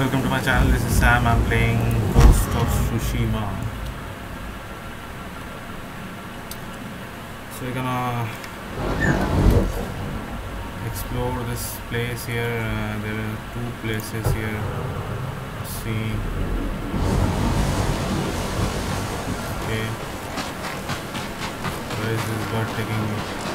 Welcome to my channel. This is Sam. I'm playing Ghost of Tsushima. So we're gonna explore this place here. Uh, there are two places here. Let's see. Okay. Where is this bird taking me?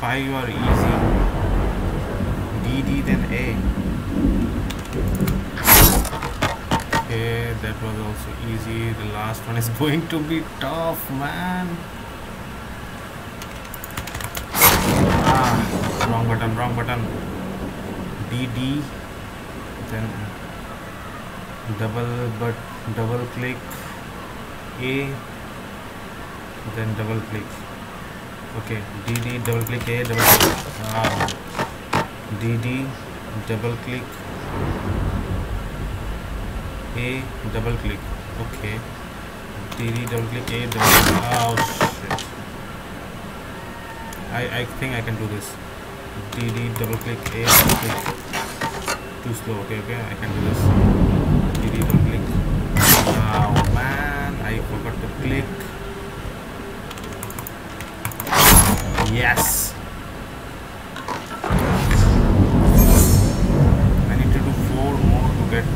5 are easy. DD then A. Okay, that was also easy. The last one is going to be tough, man. Ah, wrong button, wrong button. DD then double but double click A then double click okay D D double click A double click. Ah. D D double click. A double click. Okay. D D double click A double click. Oh shit. I, I think I can do this. D D double click A double click. Too slow. Okay okay I can do this. D D double click. Oh man. I forgot to click yes I need to do four more to get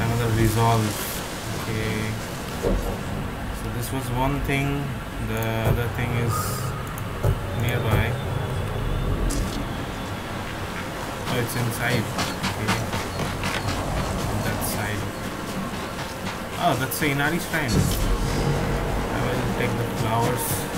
another resolve okay so this was one thing the other thing is nearby Oh, it's inside. Okay. On that side. Oh, that's the Inari shrine. I will take the flowers.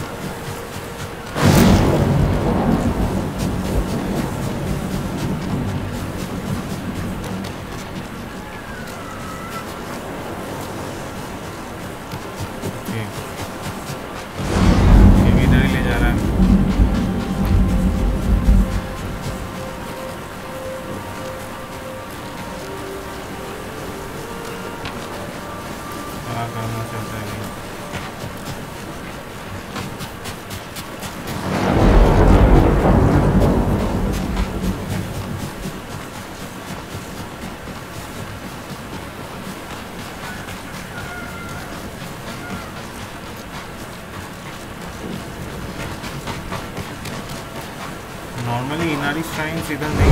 finalmente.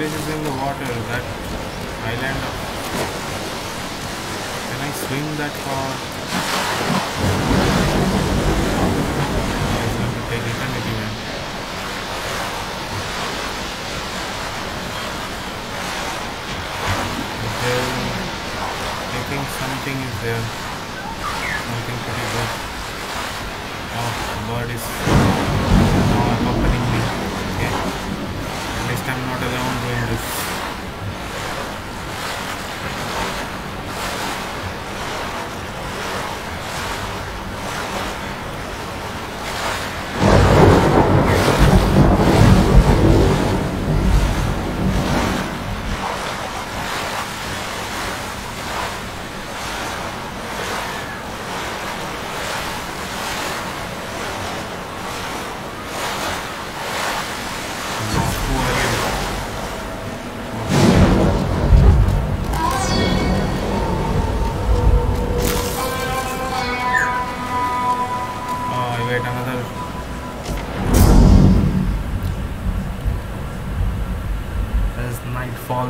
Place is in the water, that island can I swim that far? To take eternity, man. There, I think something is there. Something pretty good. Oh, the bird is least I'm not alone doing this.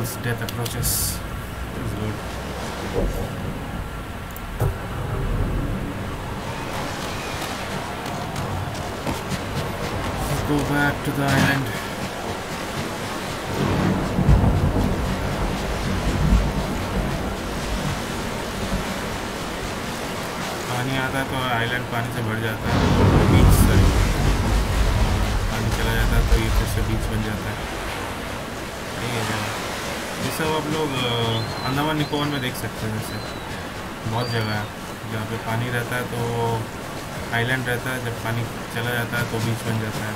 night falls, death approaches. It's good. Let's go back to the island. पानी आता है तो island पानी से भर जाता है लोग अंदमान निकोबार में देख सकते हैं जैसे बहुत जगह है, जहाँ पे पानी रहता है तो आइलैंड रहता है, जब पानी चला जाता है तो बीच बन जाता है।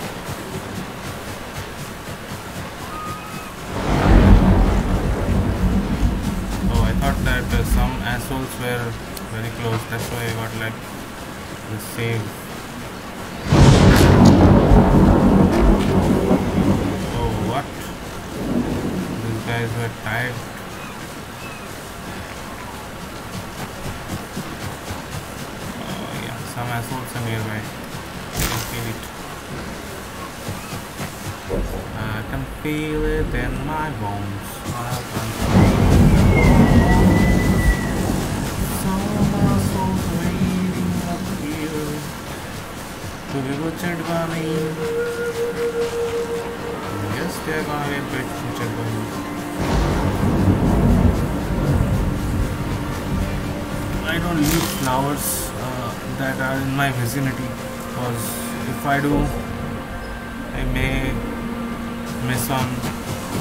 तो I thought that some assholes were very close that's why I what like save Guys were tired. Yeah, some assholes are nearby. I can feel it. I can feel it in my bones. I can Some assholes waiting up here to be butchered by me. Yes, they're gonna get but- butchered by me. I don't need flowers that are in my vicinity because if I do, I may miss on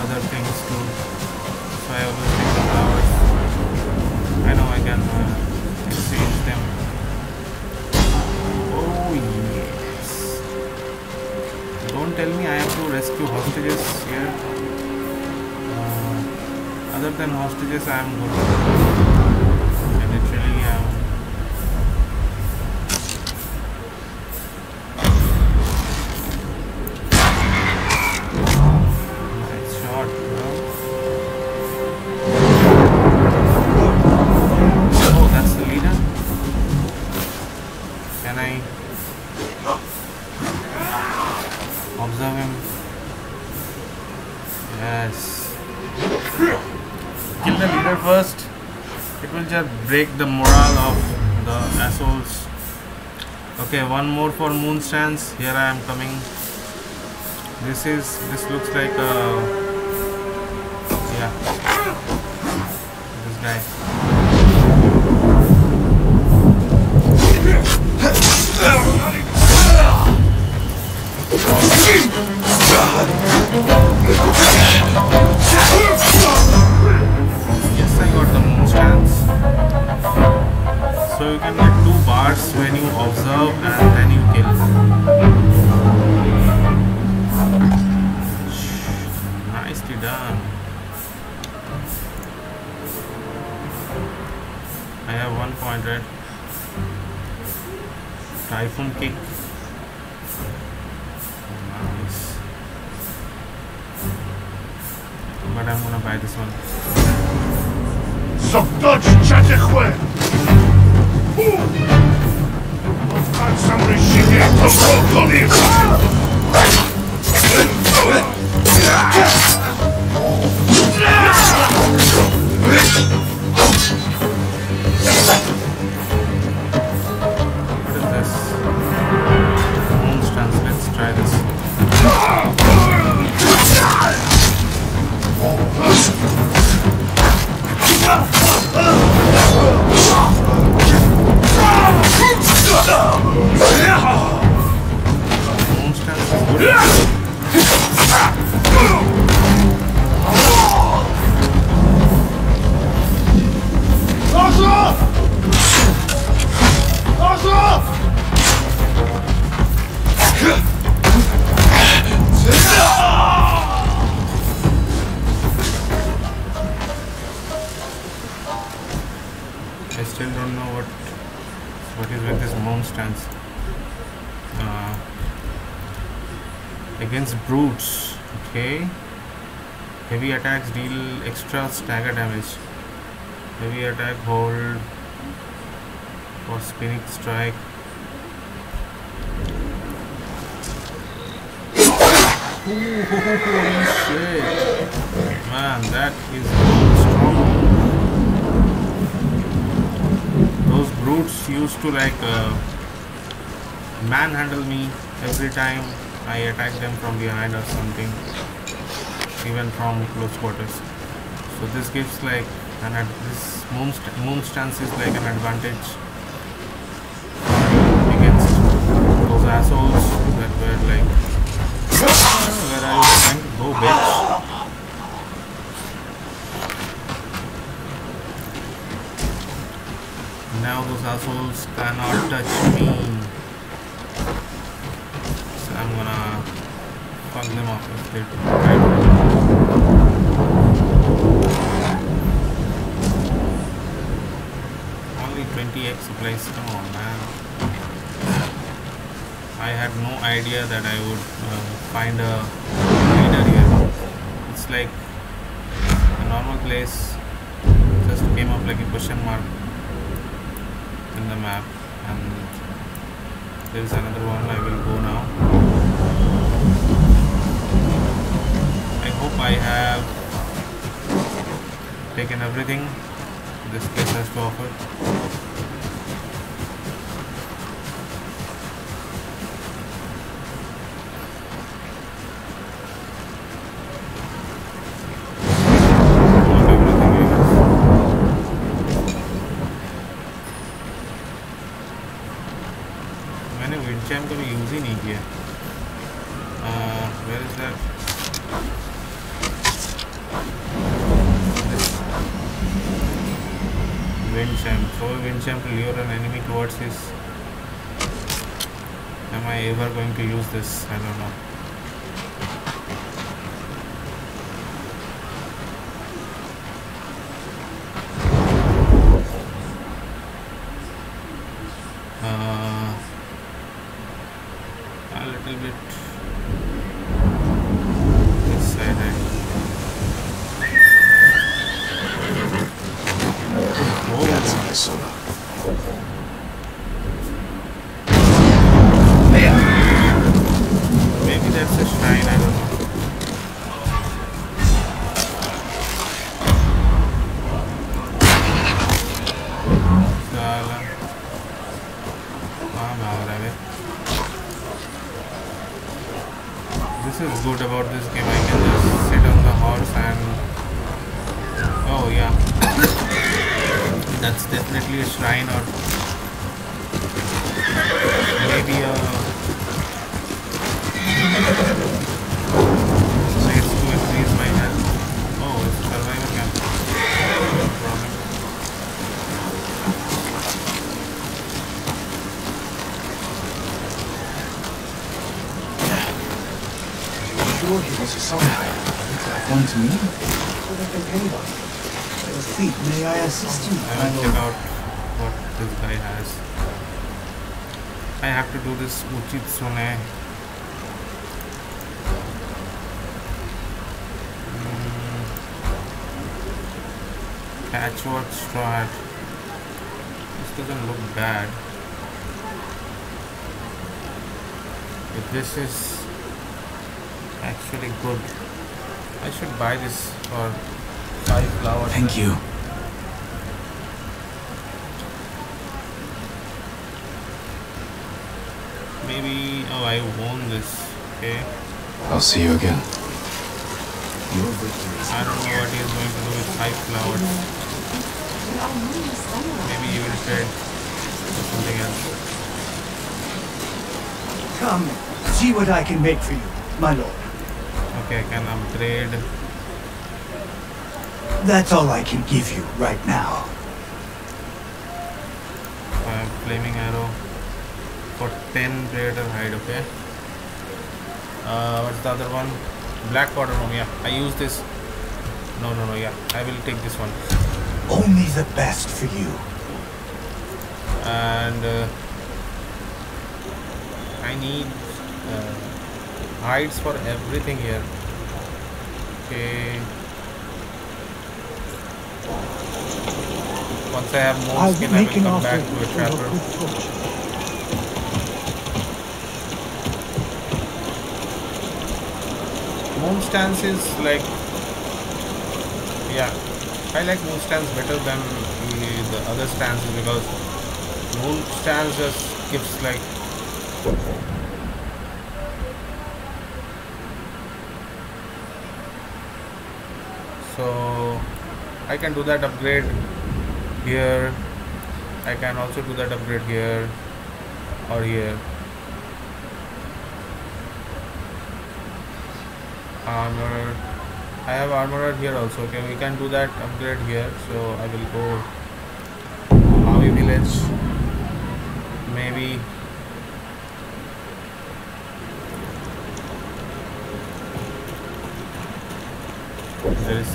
other things too. So I always take the flowers. I know I can uh, exchange them. Oh yes. Don't tell me I have to rescue hostages here. Uh, other than hostages, I am good. Break the morale of the assholes. Okay, one more for moon stands. Here I am coming. This is this looks like a Nicely done. I have one point right. Typhoon kick. Nice. But I'm gonna buy this one. Zamknąć ciachłe! Odpal sam rysinie, to wrogowie! Spinning strike. Holy shit. Man, that is strong. Those brutes used to like uh, manhandle me every time I attack them from behind or something, even from close quarters. So this gives like an ad- this moon, st- moon stance is like an advantage bitch? Now those assholes cannot touch me. So I'm gonna fuck them up if they try. Only 20x supplies. Come on, man. I had no idea that I would uh, find a. Like a normal place. Just came up like a question mark in the map, and there is another one. I will go now. I hope I have taken everything this place has to offer. Am I ever going to use this? I don't know. This. I can just sit on the horse and oh yeah, that's definitely a shrine or maybe a place to increase my health. Oh, it's a survivor camp. No problem. Sure, he was a soldier. One to me. What have been on? Your may I assist you? I will check out what this guy has. I have to do this Uchitsune. Mm. Patchwork straw hat. This doesn't look bad. But this is actually good. I should buy this for five flowers. Thank you. Maybe oh I won this. Okay. I'll see you again. Your victory is I don't know what he is going to do with five flowers. Maybe he will trade for something else. Come, see what I can make for you, my lord. Okay, I can upgrade. That's all I can give you right now. uh, flaming arrow for 10 predator hide okay? Uh, what's the other one? Black powder room yeah. I use this. No no no yeah. I will take this one. Only the best for you. and uh, i need uh, hides for everything here okay. Once i have more I'll skin i will come back to a trapper. Moon stance is like yeah, I like moon stance better than the, the other stances because moon stance just gives like so I can do that upgrade here. I can also do that upgrade here or here. Armor I have armorer here also. Okay we can do that upgrade here. So I will go Maui village. Maybe there is something no no no no no have to go a little bit left where is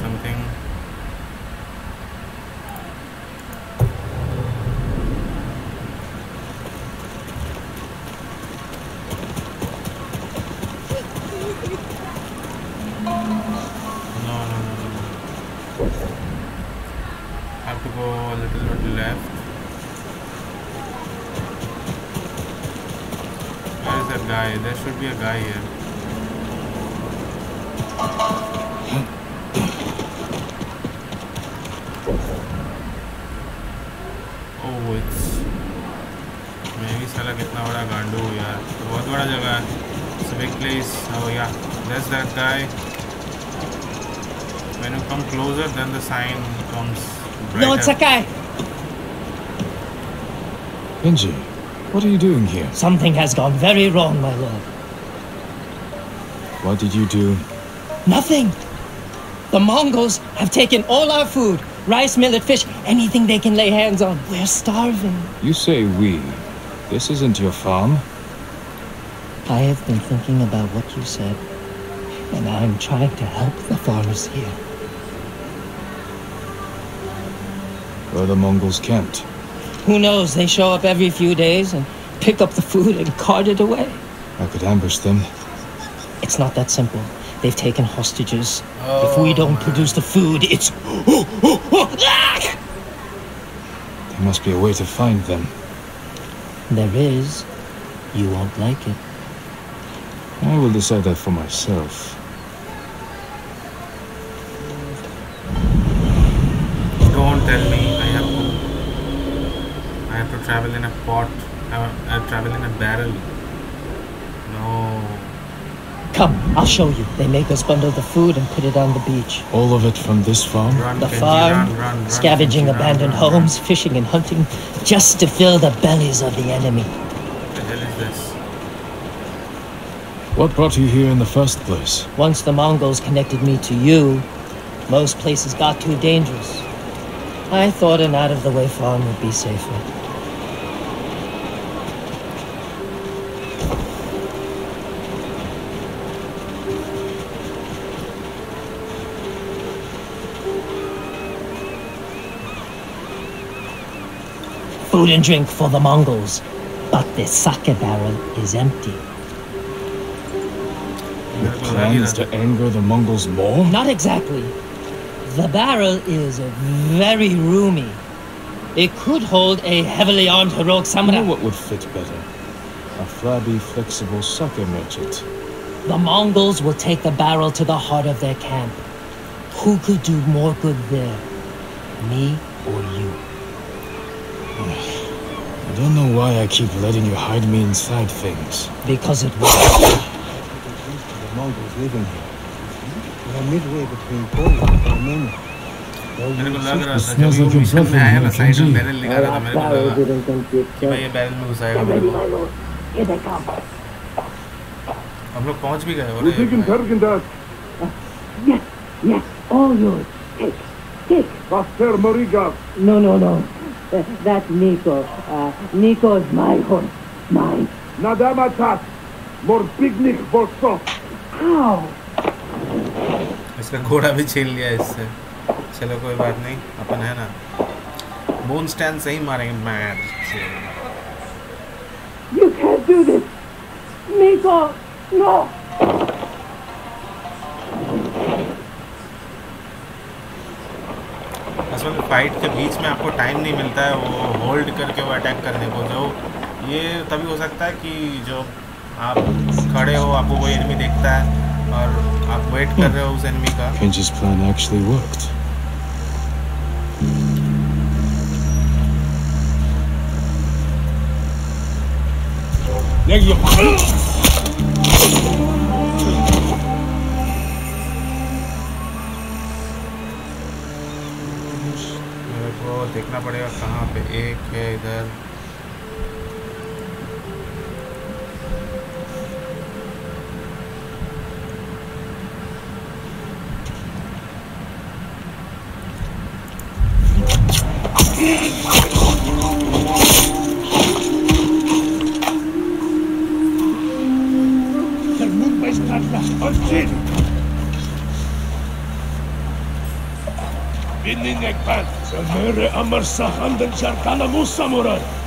that guy? There should be a guy here sign comes brighter. Lord Sakai, Kenji, what are you doing here? something has gone very wrong, my lord. What did you do? Nothing. The Mongols have taken all our food rice, millet, fish, anything they can lay hands on. We're starving. You say we. This isn't your farm. I have been thinking about what you said, and I'm trying to help the farmers here. Where the Mongols camped. Who knows? They show up every few days and pick up the food and cart it away. I could ambush them. It's not that simple. They've taken hostages. Oh, if we Oh, don't man. produce the food, it's. There must be a way to find them. There is. You won't like it. I will decide that for myself. Don't tell me I have to. I have to travel in a pot. I, I uh, travel in a barrel. No. Come, I'll show you. They make us bundle the food and put it on the beach. All of it from this farm? Run, The Kenji, farm, run, run, run, scavenging Kenji, abandoned run, run. homes, fishing and hunting, just to fill the bellies of the enemy. What the hell is this? What brought you here in the first place? Once the Mongols connected me to you, most places got too dangerous. I thought an out of the way farm would be safer. food and drink for the Mongols, but the sake barrel is empty. Your plan is to anger the Mongols more? Not exactly. The barrel is very roomy. It could hold a heavily armed heroic samurai. You know what would fit better? A flabby, flexible sake merchant. The Mongols will take the barrel to the heart of their camp. Who could do more good there? Me or you? I don't know why I keep letting you hide me inside things. Because it will. The Mongols living here. We're midway between Poland and Armenia. मेरे को लग रहा It था smells जब like वो mission himself में in आया ना here, साइड में Kenji. बैरल निकाला था मेरे को लगा कि भाई ये बैरल में घुसाएगा मेरे को Here they come. हम लोग पहुंच भी गए Wir kriegen और Tergendas. Yes, yes, all yours. Take, take. Was Herr Moriga. No, no, no. Uh, that's Nico. Uh, Nico's my horse. Mine. Nadamatat. Morbignik Bosso. Ow! इसका घोड़ा भी छीन लिया इससे चलो कोई बात नहीं अपन है ना मून स्टैंड से ही मारेंगे match You can't do this. Nico, no. Fight के बीच में आपको टाइम नहीं मिलता है वो होल्ड करके वो अटैक करने को जो ये तभी हो सकता है कि जो आप खड़े हो आपको वो एनिमी देखता है और आप वेट कर रहे हो उस एनिमी का Yeah, you. देखना पड़ेगा कहाँ पे एक है इधर। Summer Sahan Jarkana Musamurai.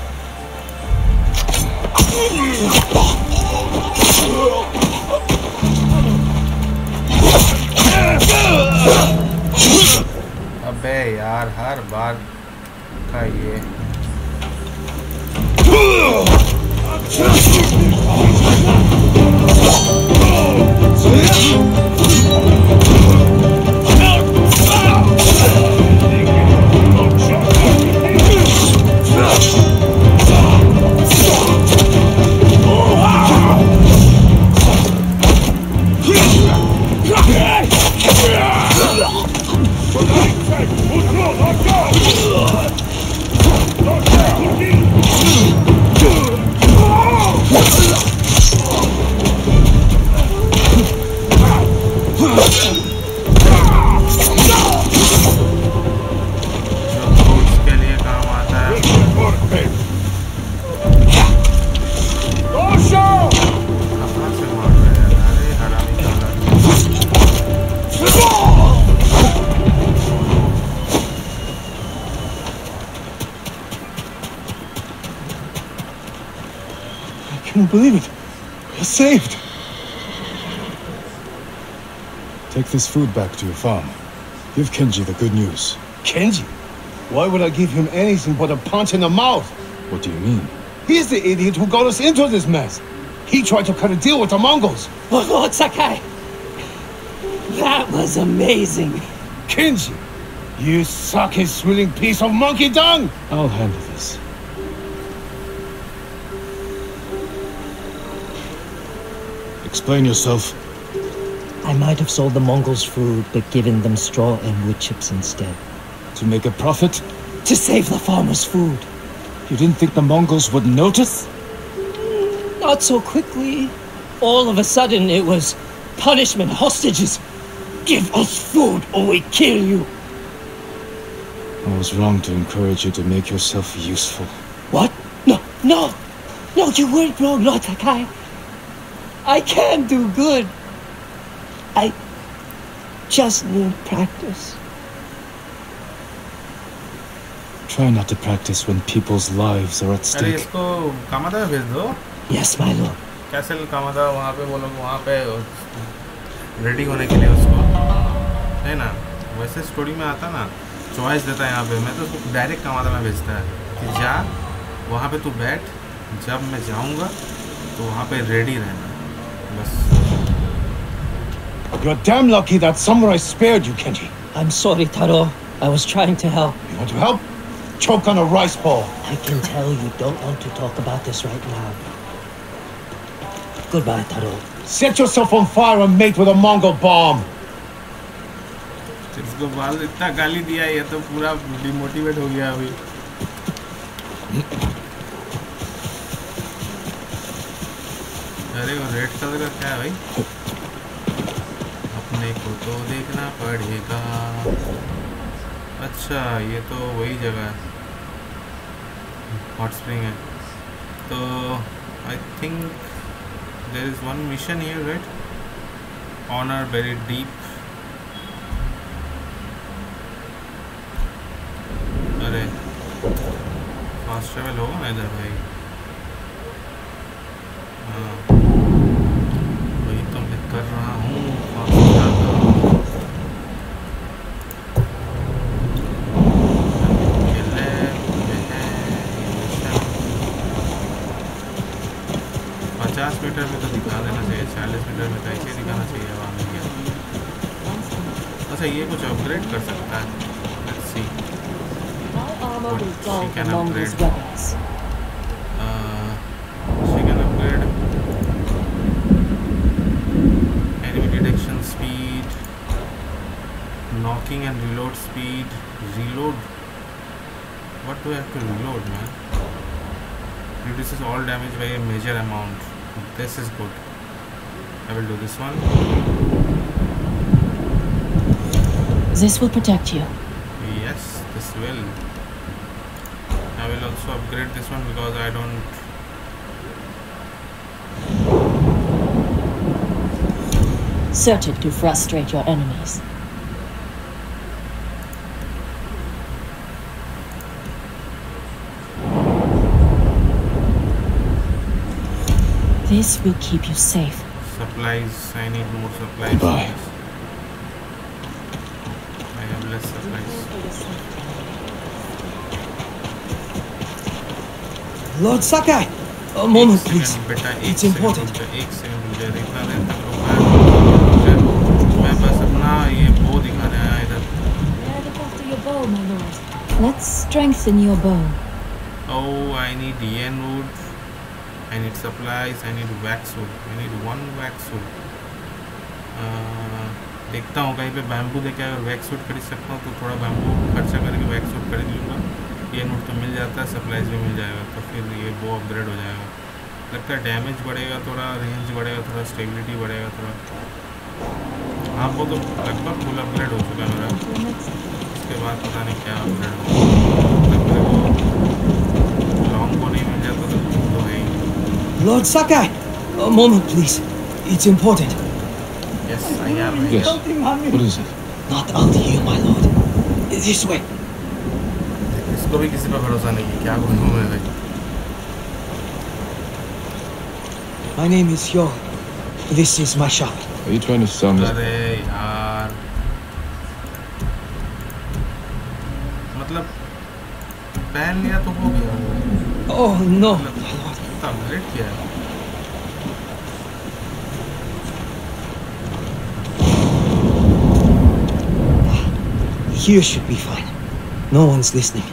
This food back to your farm. Give Kenji the good news. Kenji? Why would I give him anything but a punch in the mouth? What do you mean? He's the idiot who got us into this mess. He tried to cut a deal with the Mongols. Oh, Lord Sakai! That was amazing! Kenji, you sucky swilling piece of monkey dung! I'll handle this. Explain yourself. I might have sold the Mongols food, but given them straw and wood chips instead. To make a profit? To save the farmers' food. You didn't think the Mongols would notice? Not so quickly. All of a sudden, it was punishment, hostages. Give us food or we kill you. I was wrong to encourage you to make yourself useful. What? No, no! No, you weren't wrong, Lord Sakai. I can do good. I just need practice. Try not to practice when people's lives are at अरे stake. इसको कामादा में भेज दो Yes, my lord. Castle Kamada वहाँ पे वो लोग वहाँ पे रेडी होने के लिए उसको। है ना? वैसे स्टोरी में आता ना चॉइस देता है यहाँ पे। मैं तो उसको डायरेक्ट कामादा में भेजता है कि जा वहाँ पे तू बैठ। जब मैं जाऊँगा तो वहाँ पे रेडी रहना। बस। You're damn lucky that samurai spared you, Kenji. I'm sorry, Taro. I was trying to help. You want to help? Choke on a rice ball. I can tell you don't want to talk about this right now. Goodbye, Taro. Set yourself on fire and mate with a Mongol bomb. इसको बाल इतना गाली दिया ये तो पूरा demotivate हो गया अभी अरे वो रेड कलर का क्या है भाई अपने को तो देखना पड़ेगा। अच्छा ये तो वही जगह है। हॉट स्प्रिंग है। तो I think there is one mission here right honour very deep अरे फास्ट ट्रेवल होगा ना इधर भाई? हाँ वही तो मैं कर रहा चाहिए कुछ अपग्रेड कर सकता है Let's see. What she can upgrade. Uh, she can upgrade enemy detection speed, knocking and reload speed, reload. What do I have to reload, man? Reduces all damage by a major amount. This is good. I will do this one. This will protect you. yes this will I will also upgrade this one because I don't Search it to frustrate your enemies. This will keep you safe. supplies I need more supplies Goodbye. Lord Sakai! A moment, please. It's important. Let's strengthen your bow. Oh, I need yew wood. I need supplies. I need wax wood. I need one wax wood. Uh, देखता हूँ कहीं पे bamboo देखा अगर wax would खरीद सकता हूँ तो थोड़ा बैम्बू खर्चा करके वैक्स वुड खरीद लूँगा ये नोट तो मिल जाता है सप्लाईज भी मिल जाएगा तो फिर ये वो अपग्रेड हो जाएगा लगता है डैमेज बढ़ेगा थोड़ा रेंज बढ़ेगा थोड़ा स्टेबिलिटी बढ़ेगा थोड़ा हाँ वो तो लगभग फुल अपग्रेड हो चुका है मेरा. उसके बाद पता नहीं क्या अपग्रेड होगा लॉन्ग को नहीं मिल जाता तो तो है ही Lord Sakai! A moment, please. It's important. Yes I am Yes. What is it? Not out here, my lord. This way. इसको भी किसी पर भरोसा नहीं है क्या बोलूँ मैं भाई My name is Hyo. This is my shop. Are you trying to sell me? अरे यार मतलब पहन लिया तो हो गया Oh, no, मतलब. इतना अपग्रेड किया है Here should be fine. No one's listening.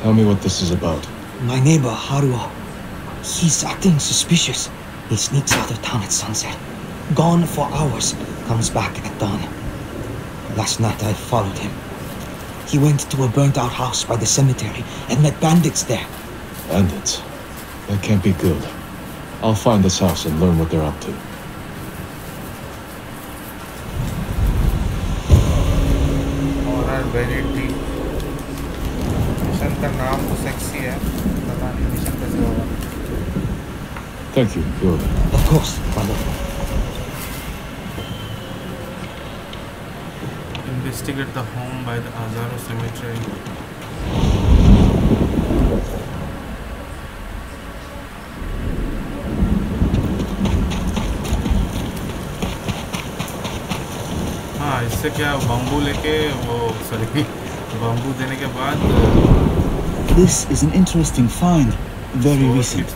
Tell me what this is about. My neighbor, Harua. He's acting suspicious. He sneaks out of town at sunset. Gone for hours. Comes back at dawn. Last night I followed him. He went to a burnt out house by the cemetery and met bandits there. Bandits? That can't be good. I'll find this house and learn what they're up to. Alright, Benedict. इसका नाम तो sexy है। पता नहीं mission कैसे होगा। Thank you of course investigate the home by the आजारो cemetery इससे क्या बम्बू लेके वो सॉरी बम्बू देने के बाद This is an interesting find. Very recent.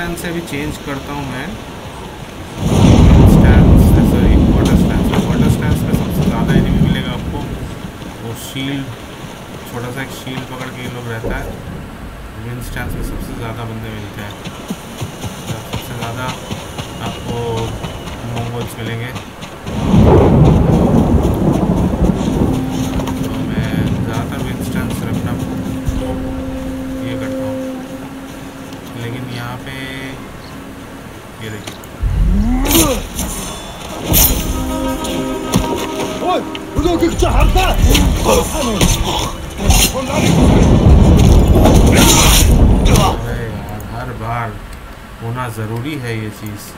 Style से भी चेंज करता हूँ मैं। होना ज़रूरी है ये चीज़।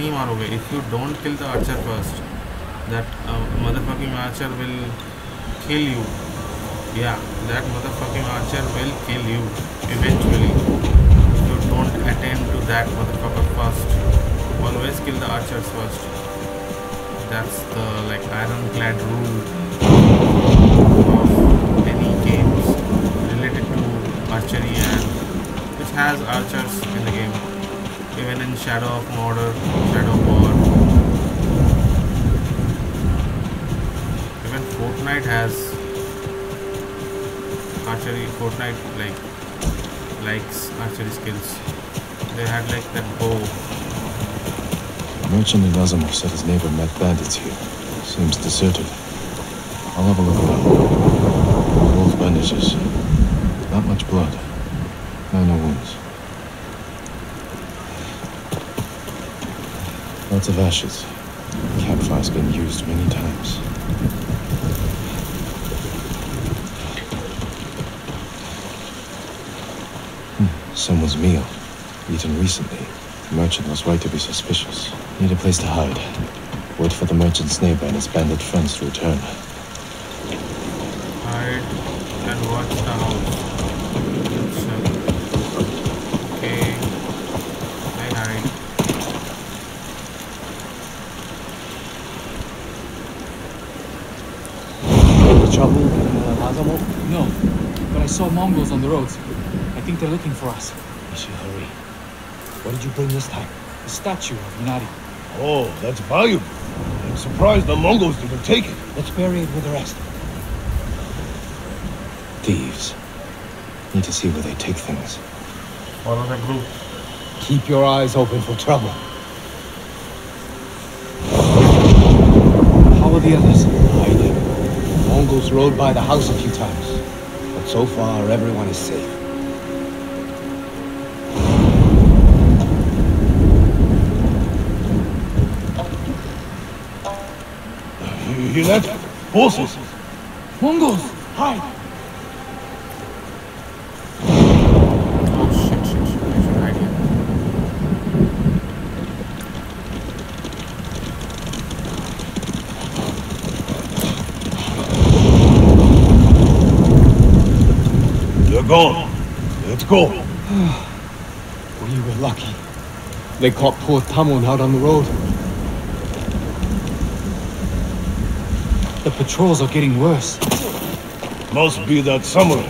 नहीं मारोगे if you don't kill the archer first that mother fucking archer will kill you yeah that motherfucking archer will kill you eventually if you don't attend to that motherfucker first always kill the archers first that's the like ironclad rule of any games related to archery and which has archers shadow of mordor shadow of war even fortnite has archery fortnite like likes archery skills they had like that bow merchant in Azamo Bay said his neighbor met bandits here. Seems deserted. I'll have a look around. Wolf bandages. Not much blood. Minor wounds. Lots of ashes. Campfire's been used many times. Hmm, Someone's meal. Eaten recently. The merchant was right to be suspicious. Need a place to hide. Wait for the merchant's neighbor and his bandit friends to return. hide and watch the house. So, okay, I hide. Trouble in uh, Azamo? No, but I saw Mongols on the roads. I think they're looking for us. We should hurry. What did you bring this time? The statue of Inari. Oh, that's valuable. I'm surprised the Mongols didn't take it. Let's bury it with the rest. Thieves. Need to see where they take things. Follow the group. Keep your eyes open for trouble. How are the others? Hiding. Mongols rode by the house a few times. So far, everyone is safe. You hear that? Horses. Mongols! Hide. Oh shit, shit, shit. I should hide here. They're gone. Let's go. We were lucky. They caught poor Tamon out on the road. The patrols are getting worse. Must be that samurai.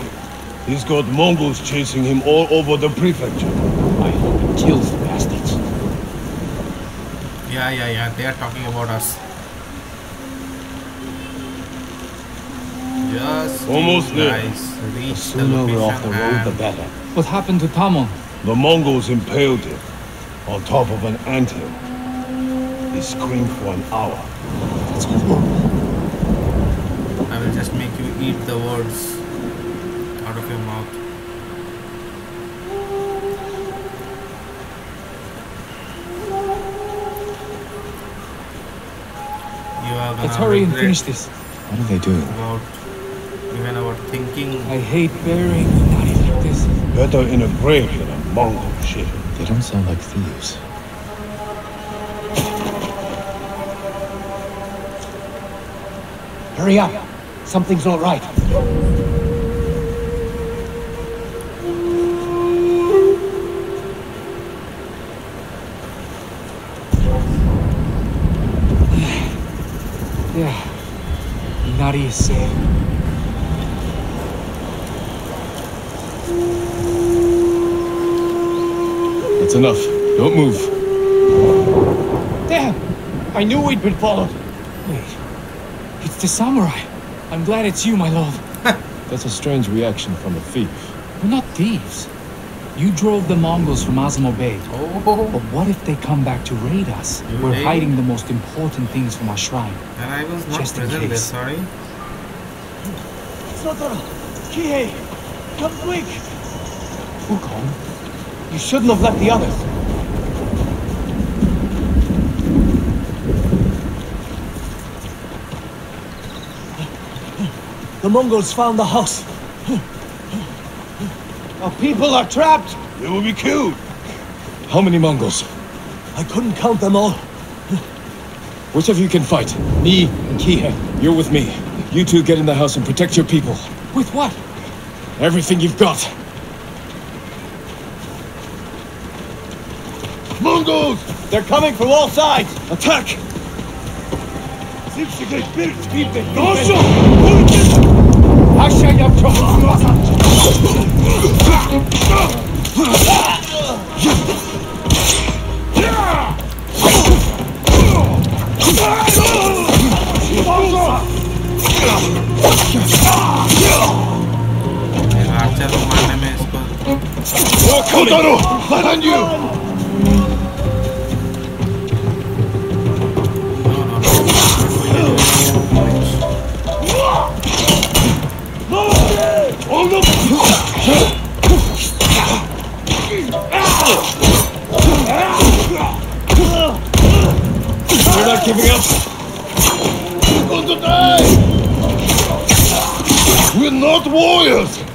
He's got Mongols chasing him all over the prefecture. I hope he kills the bastards. Yeah, yeah, yeah. They are talking about us. Just Almost there. guys the sooner we're off the road, the better. What happened to Tamon? The Mongols impaled him on top of an anthill. He screamed for an hour. That's horrible. I will just make you eat the words out of your mouth. You are gonna Let's hurry and finish this. What are they doing? About even about thinking. I hate burying Inari like this. Better in a grave than a Mongol shit. They don't sound like thieves. Hurry up. Something's not right. Yeah. Inari is safe. That's enough. Don't move. Damn! I knew we'd been followed. Wait. It's the samurai. I'm glad it's you, my love. That's a strange reaction from a thief. We're not thieves. You drove the Mongols from Azamo Bay. Oh, But what if they come back to raid us? You We're raid? hiding the most important things from our shrine. and I was not Just present there. case. Sorry. Sotaro! Kihei! Come quick! Wukong? You shouldn't have left the others. The Mongols found the house. Our people are trapped. They will be killed. How many Mongols? I couldn't count them all. Which of you can fight? Me and Kihei. You're with me. You two get in the house and protect your people. With what? Everything you've got. Mongols! They're coming from all sides! Attack! Zipsigate I keep it! Dojo! Asha yap you! Not giving up. We're going to die! We're not warriors!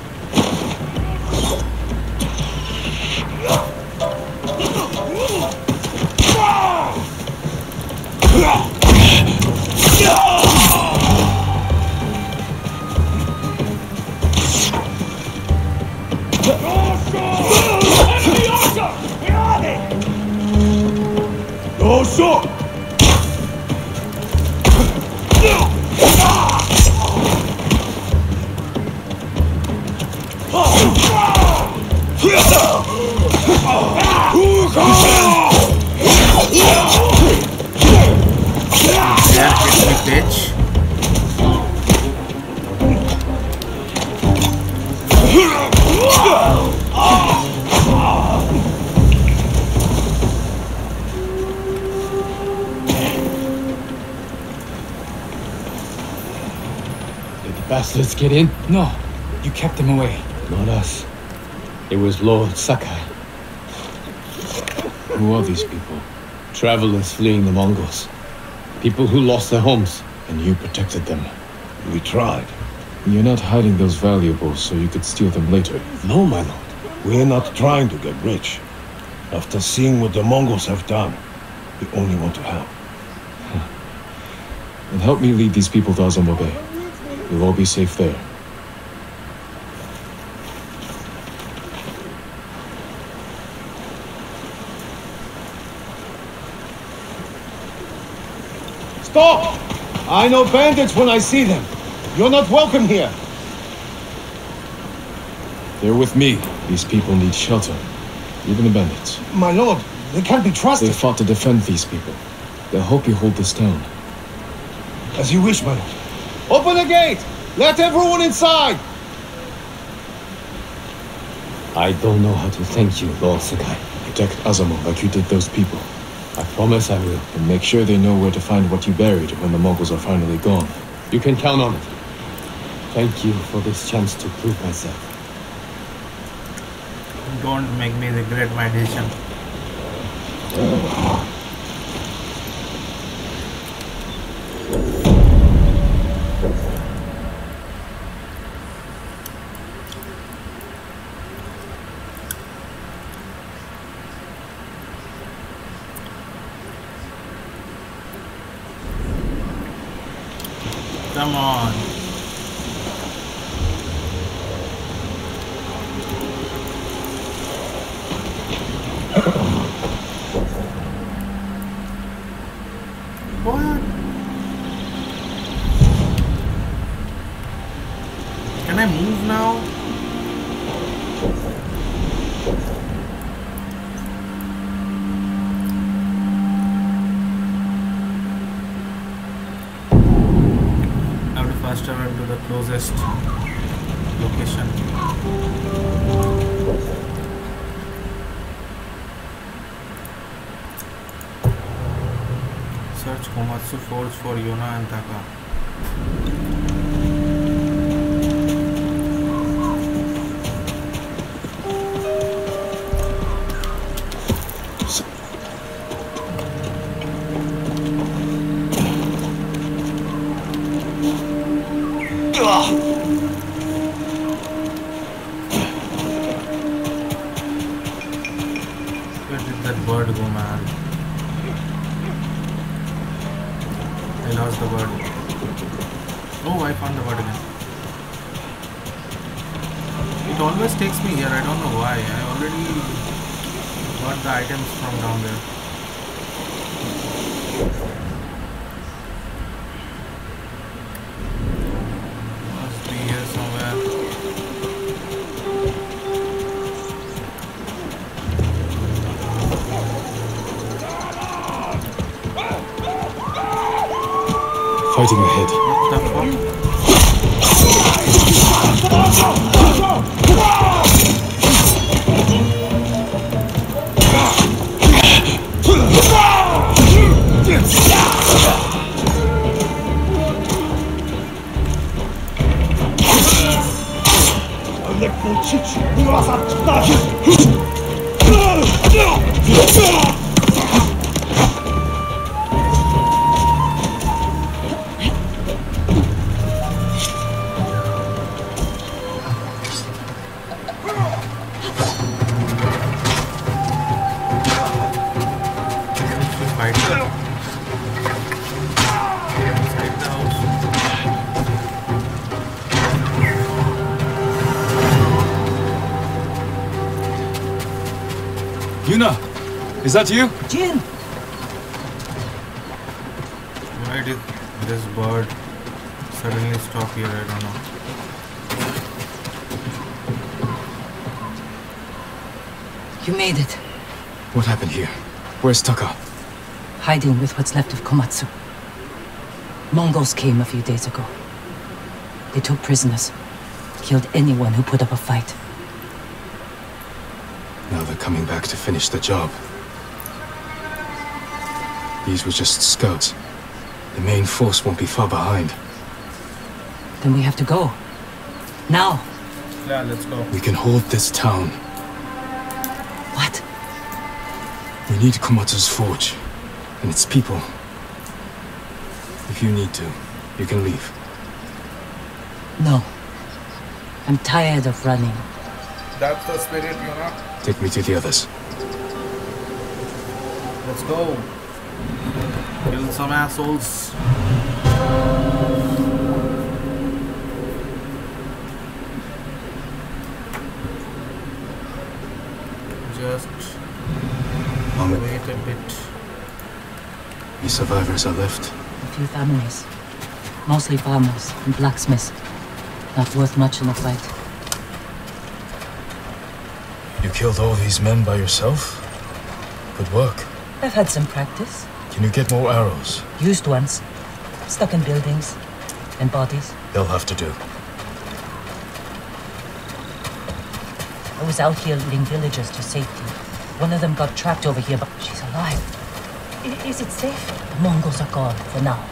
Get in? No. You kept them away. Not us. It was Lord Sakai. Who are these people? Travelers fleeing the Mongols. People who lost their homes. And you protected them. We tried. You're not hiding those valuables so you could steal them later. No, my lord. We're not trying to get rich. After seeing what the Mongols have done, we only want to help. And help me lead these people to Azamo Bay. You'll all be safe there. Stop! I know bandits when I see them. You're not welcome here. They're with me. These people need shelter. Even the bandits. My lord, they can't be trusted. They fought to defend these people. They'll help you hold this town. As you wish, my lord. Open the gate! Let everyone inside! I don't know how to thank you, Lord Sakai. Protect Azamo like you did those people. I promise I will. And make sure they know where to find what you buried when the Mongols are finally gone. You can count on it. Thank you for this chance to prove myself. Don't make me regret my decision. Search Komatsu Forge for Yona and Taka. Fighting ahead. What the that you? Jin! Why did this bird suddenly stop here? I don't know. You made it. What happened here? Where's Taka? Hiding with what's left of Komatsu. Mongols came a few days ago. They took prisoners. Killed anyone who put up a fight. Now they're coming back to finish the job. These were just scouts. The main force won't be far behind. Then we have to go. Now. Yeah, let's go. We can hold this town. What? We need Komatsu's forge and its people. If you need to, you can leave. No. I'm tired of running. That's the spirit, you know. Take me to the others. Let's go. Kill some assholes. Just Mom, wait a bit. any survivors are left? A few families. Mostly farmers and blacksmiths. Not worth much in a fight. You killed all these men by yourself? Good work. I've had some practice. Can you get more arrows? Used ones. Stuck in buildings. And bodies. They'll have to do. I was out here leading villagers to safety. One of them got trapped over here, but she's alive. I- is it safe? The Mongols are gone for now.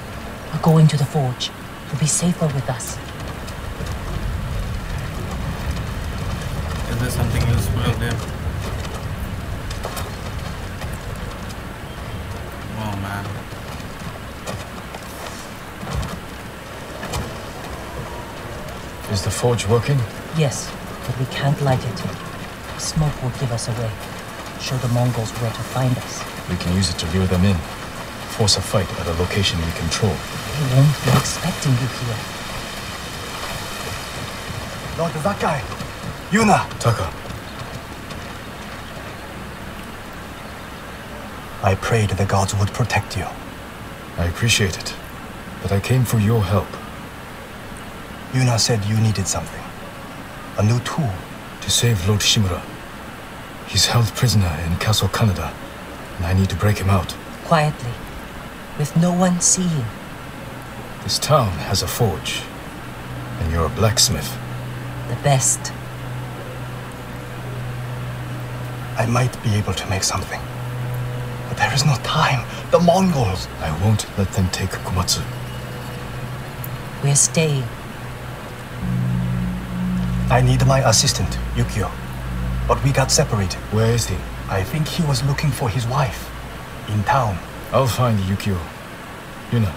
We're going to the forge. You'll be safer with us. Is there something useful out there? Is the forge working? Yes, but we can't light it. The smoke will give us away. Show the Mongols where to find us. We can use it to lure them in. Force a fight at a location we control. They won't be expecting you here. Lord Sakai! Yuna! Taka, I prayed the gods would protect you. I appreciate it. But I came for your help. Yuna said you needed something. A new tool. To save Lord Shimura. He's held prisoner in Castle Kaneda, and I need to break him out. Quietly. With no one seeing. This town has a forge, and you're a blacksmith. The best. I might be able to make something. But there is no time. The Mongols! I won't let them take Komatsu. We're staying. I need my assistant, Yukio. But we got separated. Where is he? I think he was looking for his wife. In town. I'll find Yukio. Yuna,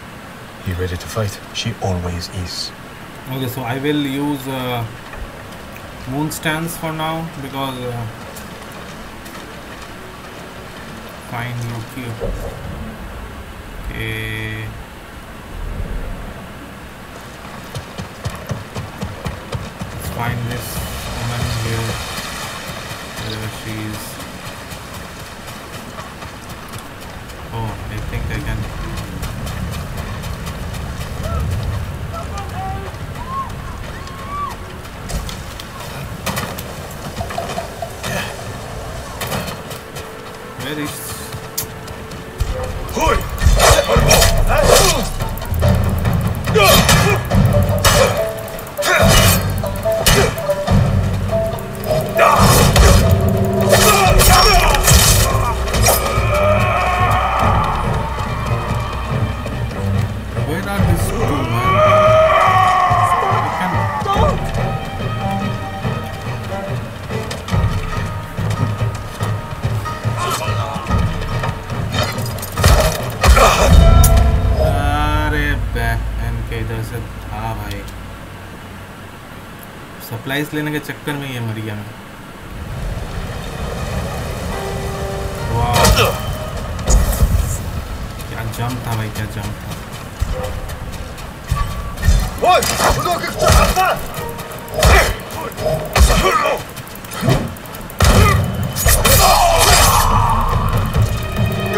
you ready to fight? She always is. Okay, so I will use uh, moon stance for now because uh, find Yukio. Okay. Find this woman here, wherever she is. Oh, I think I can. Where is supplies लेने के चक्कर में ये मर गया मैं। क्या jump था भाई, क्या जंप था।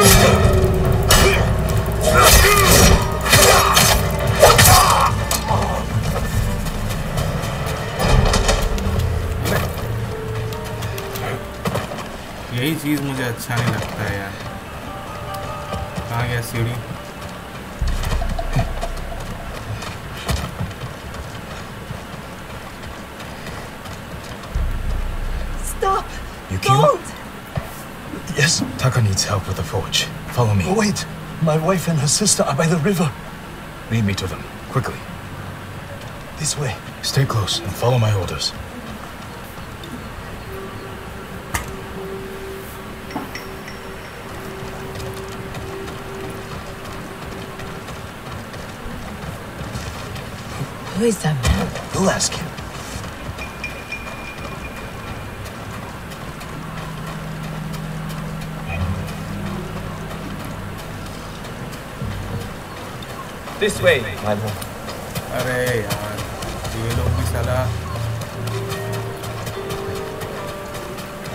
यही चीज़ मुझे अच्छा नहीं लगता है यार कहाँ गया सीढ़ी Stop! Yukio? Don't! Yes? Taka needs help with the forge. Follow me. Oh, wait. My wife and her sister are by the river. Lead me to them, quickly. This way. Stay close and follow my orders. Who is that man? You'll ask him. This way, my lord. अरे यार ये लोग भी साला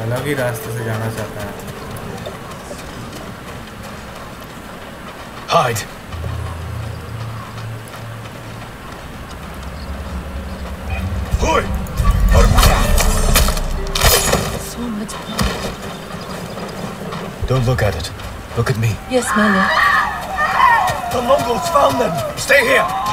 अलग ही रास्ते से जाना चाहता है Hide! Don't look at it. Look at me. Yes, my lord. The Mongols found them! Stay here!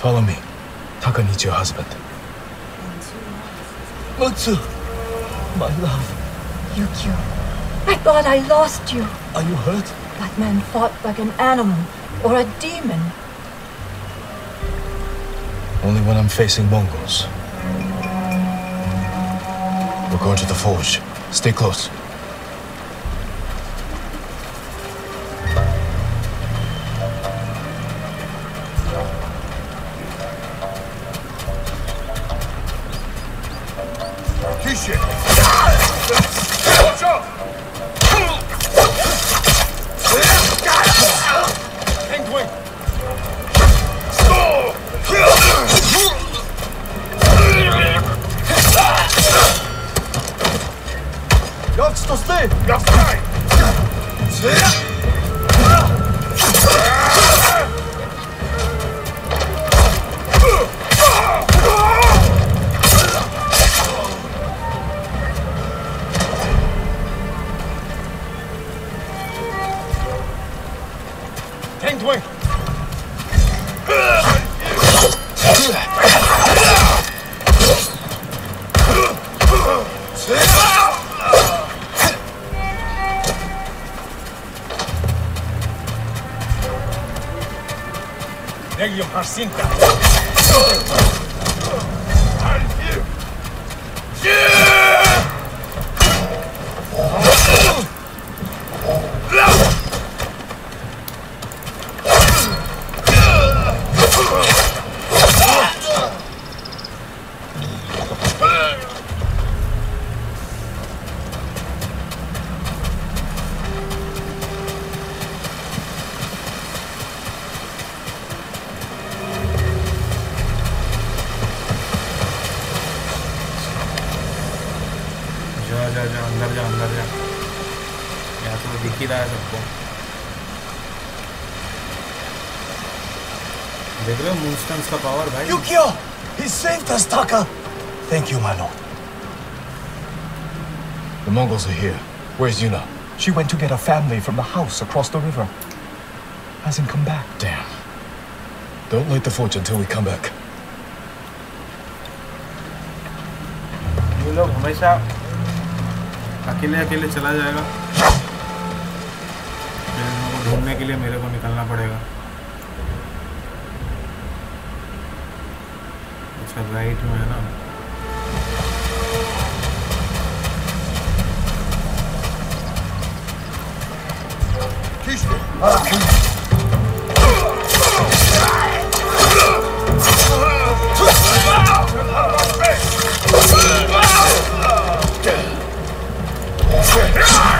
Follow me. Taka needs your husband. Mutsu! My love. Yukio. I thought I lost you. Are you hurt? That man fought like an animal or a demon. Only when I'm facing Mongols. We're going to the forge. Stay close. अंदर जा अंदर जा यहाँ तो दिख ही रहा है सबको देख रहे हो मूनस्टन्स का पावर भाई Yukio! He saved us, Taka! Thank you, my lord. The Mongols are here. Where's Yuna? She went to get her family from the house across the river. Hasn't come back. Damn. Don't light the forge until we come back. ये लोग हमेशा अकेले अकेले चला जाएगा। ढूँढने के लिए मेरे को निकलना पड़ेगा। अच्छा राइट में है ना। कहाँ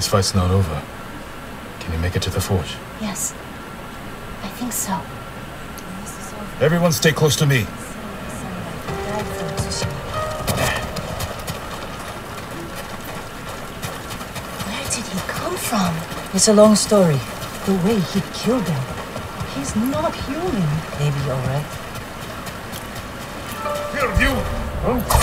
This fight's not over. Can you make it to the forge? Yes. I think so. Everyone stay close to me. Where did he come from? It's a long story. The way he killed them. He's not human. Maybe you're right. Here, you. अरे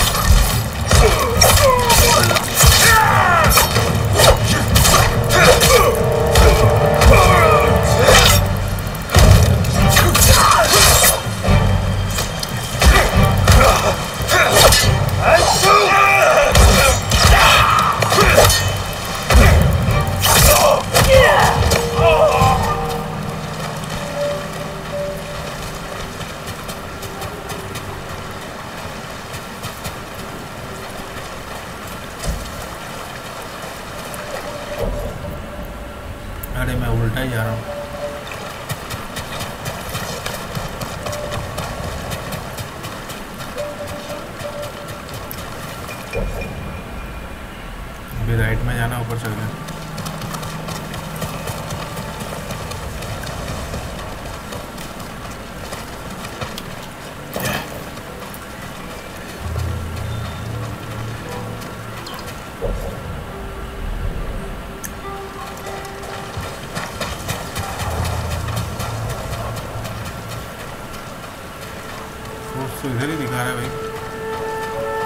तो इधर ही दिखा रहा है भाई।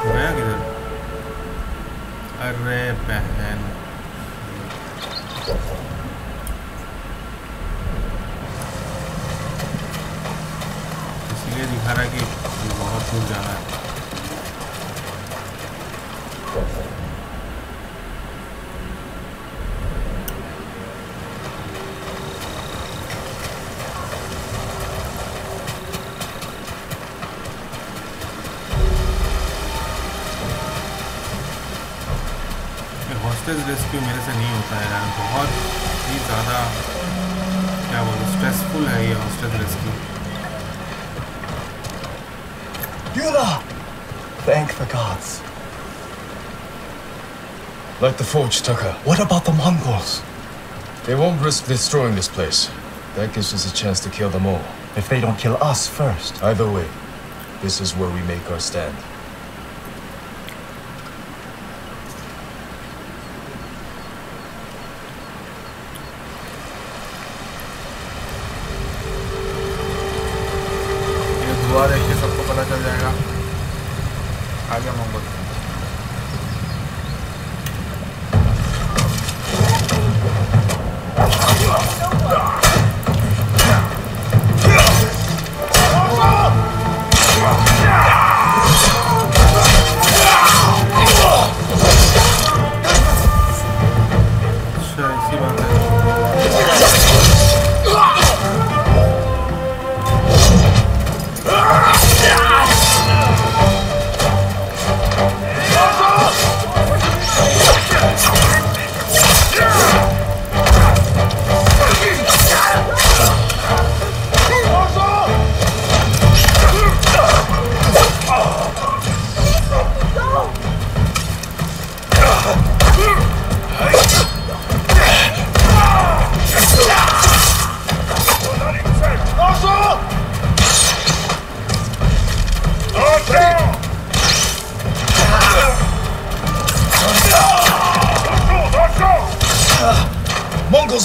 गया किधर? अरे बहन। इसलिए दिखा रहा है कि बहुत दूर जाना है। मेरे से नहीं होता है यार बहुत ही ज़्यादा क्या बोलूँ स्ट्रेसफुल है ये hostel rescue Yuna! Thank the gods. Let the Forge Taka, what about the Mongols? They won't risk destroying this place. That gives us a chance to kill them all. If they don't kill us first. Either way, this is where we make our stand.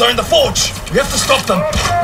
Are in the forge! We have to stop them!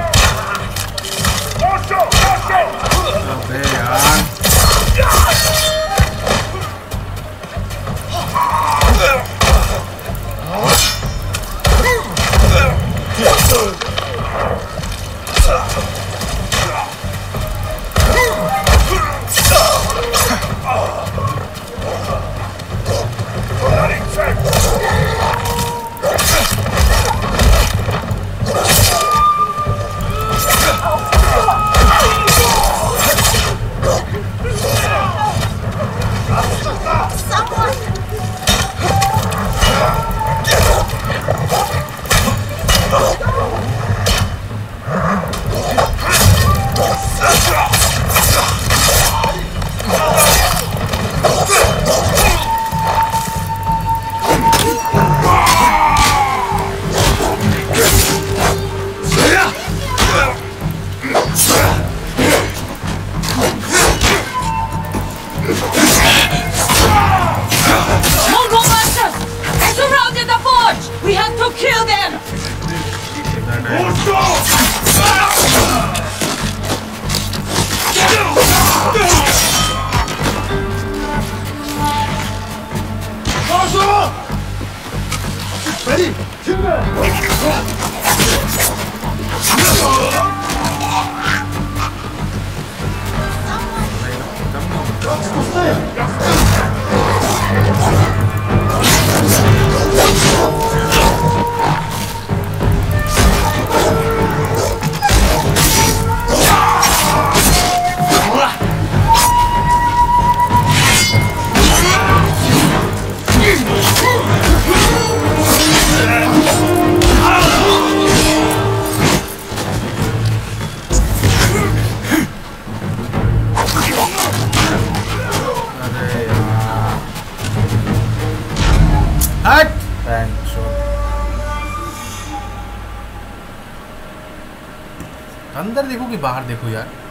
बाहर देखो यार।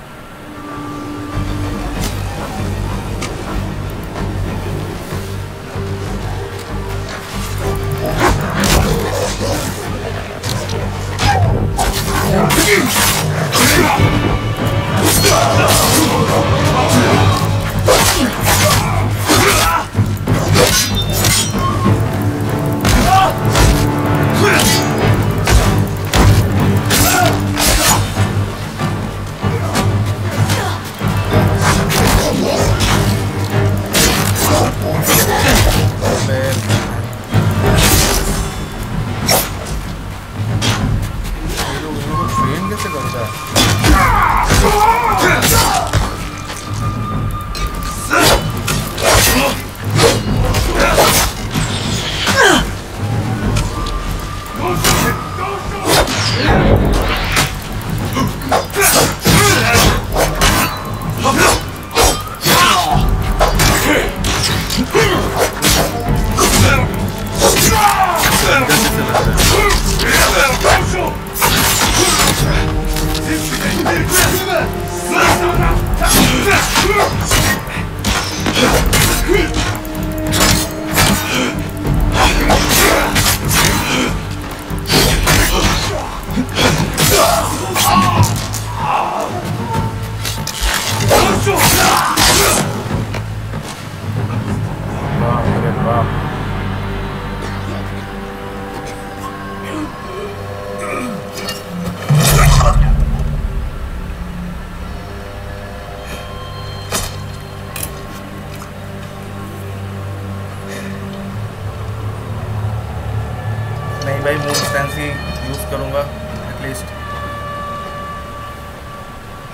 at least.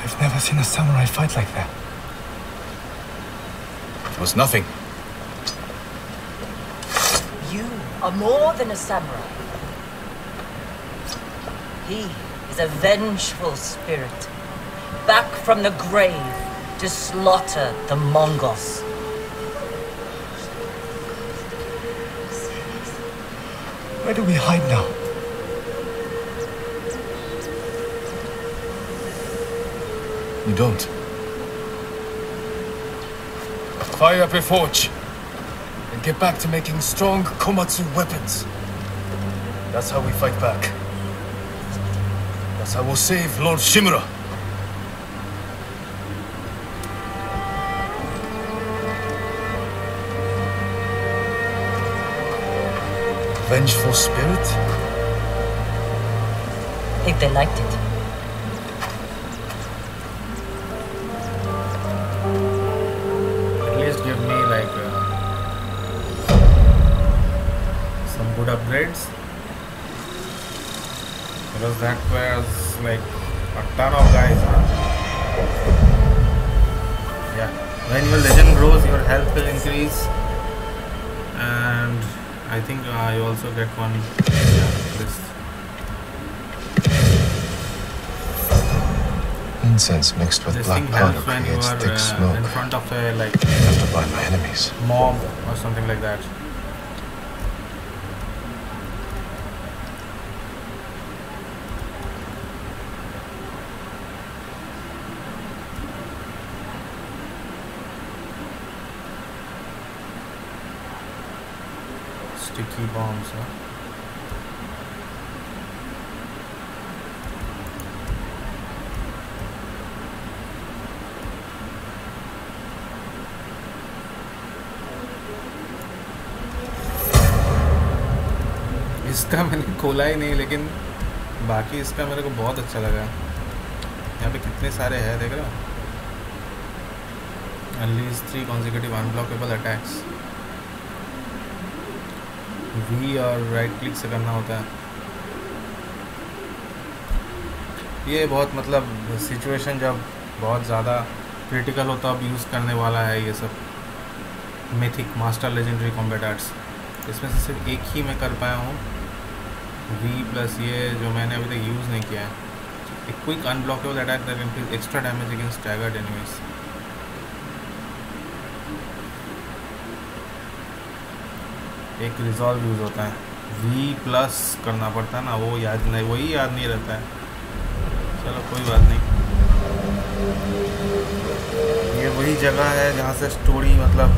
I've never seen a samurai fight like that. It was nothing. You are more than a samurai. He is a vengeful spirit, back from the grave to slaughter the Mongols. Where do we hide now? You don't. Fire up a forge. And get back to making strong Komatsu weapons. That's how we fight back. That's how we'll save Lord Shimura. Vengeful spirit? I think they liked it. That was like a ton of guys huh? yeah. When your legend grows your health will increase. And I think uh, you also get one yeah, this Incense mixed with this black powder helps when you creates are thick uh, smoke. in front of a like left by my enemies. mob or something like that sticky bombs huh? इसका मैंने खोला ही नहीं, लेकिन बाकी इसका मेरे को बहुत अच्छा लगा। यहाँ पे कितने सारे हैं, देख रहे हो? Unleash three consecutive unblockable attacks we और राइट क्लिक से करना होता है। ये बहुत मतलब सिचुएशन जब बहुत ज़्यादा क्रिटिकल होता अब यूज़ करने वाला है ये सब। Mythic master legendary combat arts इसमें से सिर्फ़ एक ही मैं कर पाया हूँ। वी प्लस ये जो मैंने अभी तक यूज़ नहीं किया है। एक quick unblockable attack that increase extra damage against tagged enemies एक रिजॉल्व यूज़ होता है। वी प्लस करना पड़ता है ना वो याद नहीं वही याद नहीं रहता है। चलो कोई बात नहीं। ये वही जगह है जहाँ से स्टोरी मतलब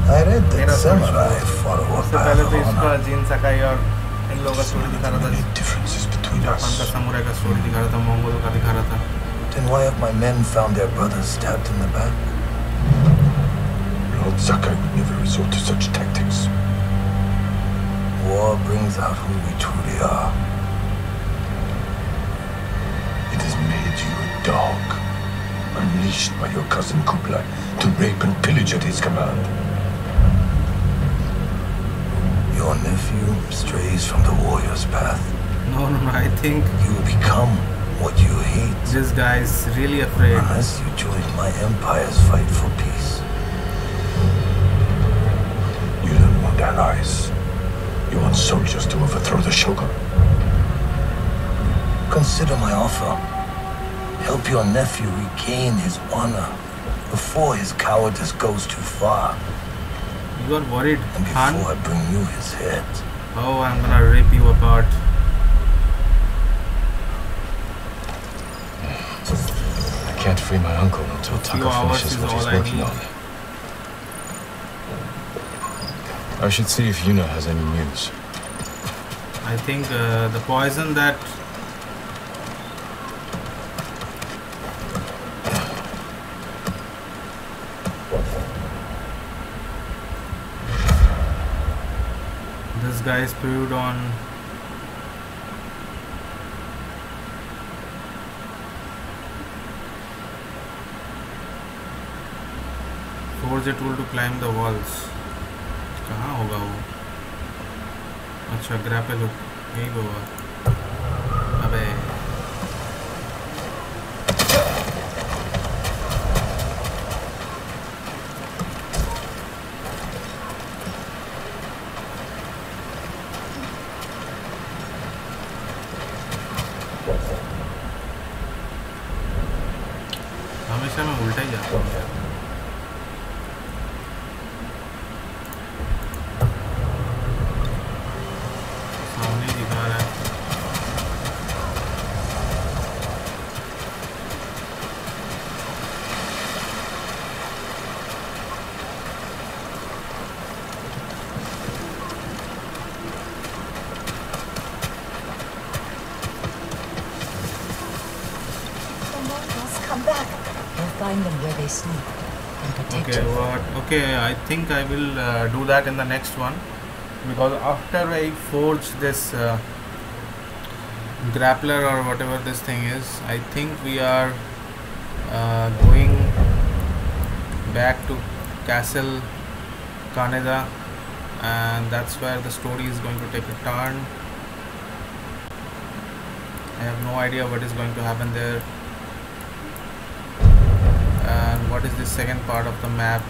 मेरा सबसे पहले तो इसका जिन सकाई और इन लोगों का स्टोरी दिखा रहा था। जापान का समुराई का स्टोरी दिखा रहा था मंगोल का दिखा रहा था। Then why have my men found their brothers stabbed in the back? Lord Sakai would never resort to such tactics. War brings out who we truly are. It has made you a dog, unleashed by your cousin Kublai to rape and pillage at his command. Your nephew strays from the warrior's path. No, no, no, I think You will become what you hate this guy is really afraid. unless you join my empire's fight for peace. You don't want allies. You want soldiers to overthrow the Shogun. Consider my offer. Help your nephew regain his honor before his cowardice goes too far. You are worried, And Khan? before I bring you his head. Oh, I'm gonna rip you apart. I can't free my uncle until Few Taka finishes what he's working need. on. I should see if Yuna has any news. I think uh, the poison that this guy spewed on forge a tool to climb the walls होगा वो। अच्छा grapple hook यही होगा। अबे। Think I will uh, do that in the next one. Because after I forge this uh, grappler or whatever this thing is, I think we are uh, going back to Castle Kaneda, and that's where the story is going to take a turn. I have no idea what is going to happen there. And what is the second part of the map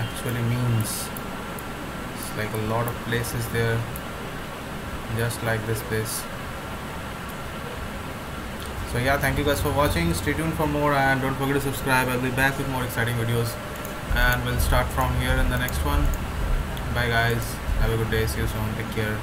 actually means. It's like a lot of places there just like this place. So yeah thank you guys for watching. Stay tuned for more and don't forget to subscribe. I'll be back with more exciting videos. And we'll start from here in the next one. Bye guys. Have a good day. See you soon. Take care